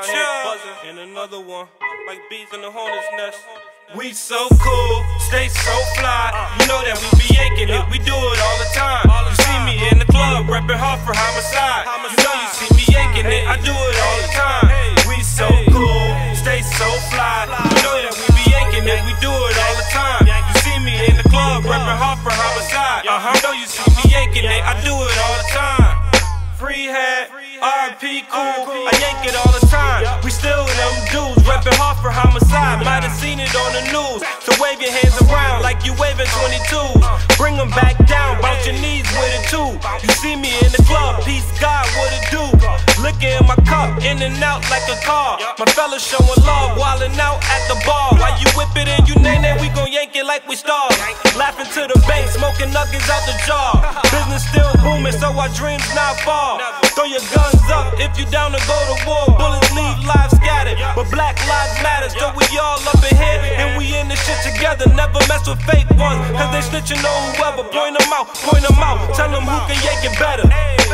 out here buzzing. And another one, like bees in the hornet's nest. We so cool, stay so fly. You know that we be yanking it, we do it all the time. You see me in the club, reppin' hard for homicide. You know you see me yanking it, I do it all the time. We so cool, stay so fly. You know that we be yanking it, we do it all the time. You see me in the club, reppin' hard for homicide. Uh-huh. You know you see me yanking it, I do it all the time. Free hat, RP cool, I yank it all the time. Still them dudes, reppin' hard for homicide. Might have seen it on the news, so wave your hands around like you waving 22s. Bring them back down, bounce your knees with it too. You see me in the club, peace God, what it do? Looking in my cup, in and out like a car. My fellas showing love, wildin' out at the bar. While you whip it and you name it, we gon' yank it like we stars. Laughing to the bank, smoking nuggets out the jar. Business still booming, so our dreams not far. Throw your guns up if you down to go to war. Bullets leave lives together. Never mess with fake ones, cause they snitching on whoever. Point them out, point them out. Tell them who can yank it better.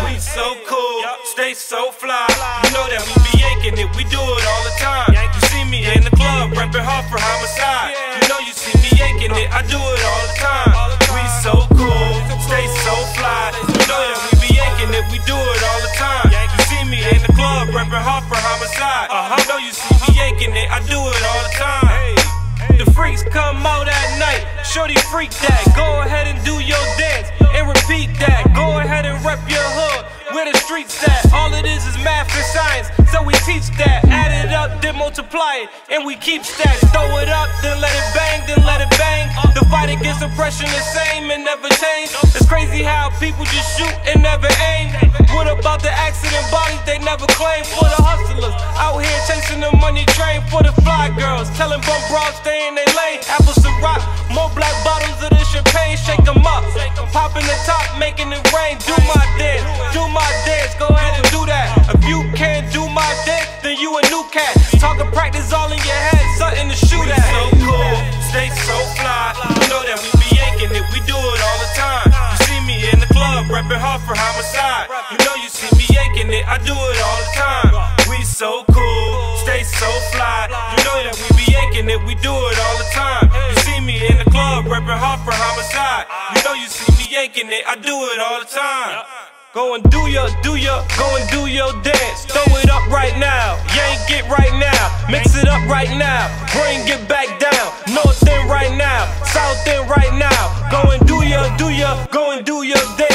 We so cool, stay so fly. You know that we be yanking it, we do it all the time. You see me in the club, reppin' hard for homicide. You know you see me yanking it, I do it all the time. We so cool, stay so fly. You know that we be yanking it, we do it all the time. You see me in the club, reppin' hard for homicide. Uh-huh. You know you see shorty freak that. Go ahead and do your dance and repeat that. Go ahead and rep your hood where the streets at. All it is is math and science, so we teach that. Add it up, then multiply it, and we keep stacks. Throw it up, then let it bang, then let it bang. The fight against oppression the same and never change. It's crazy how people just shoot and never aim. What about the accident they never claim for the hustlers? Out here chasing the money train for the fly girls. Telling bum bras stay in their lane. Apples to rock, more black bottles of this champagne. Shake 'em up, popping the top, making it rain. Do my dance, do my dance. Go ahead and do that. If you can't do my dance, then you a new cat. Talking practice all in your head, something to shoot at. So cool, stay so fly. You know that we be yanking it, we do it all the time. You see me in the club, reppin' hard for homicide. You know you see me it, I do it all the time. We so cool, stay so fly. You know that we be aching it, we do it all the time. You see me in the club, reppin' hard for homicide. You know you see me yanking it, I do it all the time. Go and do your, do your, go and do your dance. Throw it up right now, yank it right now, mix it up right now, bring it back down. North in right now, south in right now. Go and do your, do your, go and do your dance.